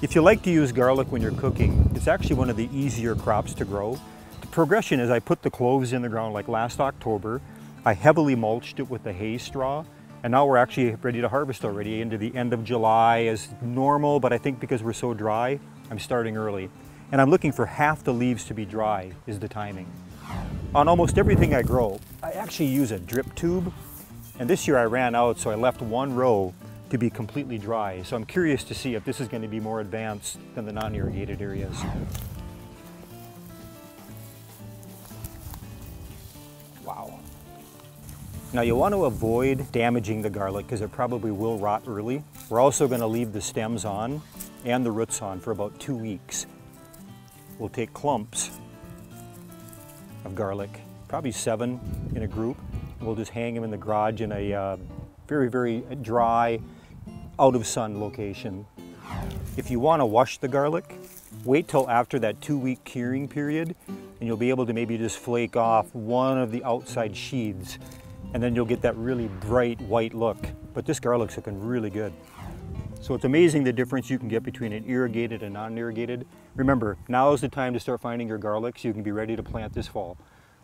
If you like to use garlic when you're cooking, it's actually one of the easier crops to grow. The progression is I put the cloves in the ground like last October. I heavily mulched it with the hay straw and now we're actually ready to harvest already into the end of July as normal, but I think because we're so dry, I'm starting early. And I'm looking for half the leaves to be dry is the timing. On almost everything I grow, I actually use a drip tube. And this year I ran out, so I left one row to be completely dry. So I'm curious to see if this is going to be more advanced than the non-irrigated areas. Wow. Now you'll want to avoid damaging the garlic because it probably will rot early. We're also going to leave the stems on and the roots on for about two weeks. We'll take clumps of garlic, probably seven in a group. We'll just hang them in the garage in a uh, very, very dry, out of sun location. If you want to wash the garlic, wait till after that two week curing period and you'll be able to maybe just flake off one of the outside sheaths and then you'll get that really bright white look. But this garlic's looking really good. So it's amazing the difference you can get between an irrigated and non-irrigated. Remember, now is the time to start finding your garlic so you can be ready to plant this fall.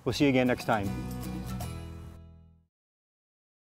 We'll see you again next time.